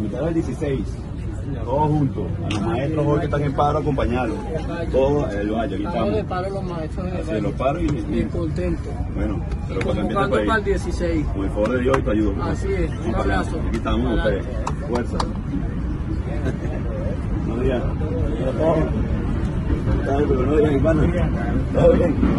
Mitad del 16. Todos juntos, a los maestros hoy que están en paro, acompañarlos. Todos, eh, el valle, aquí estamos. de paro los maestros de los paros y Bien contento. Bueno, pero cuando para el 16. Con el favor de Dios y te ayudo. Así es, un abrazo. Aquí estamos ustedes. Fuerza. Buenos días. Buenos días, hermano. ¿Todo bien?